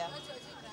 我的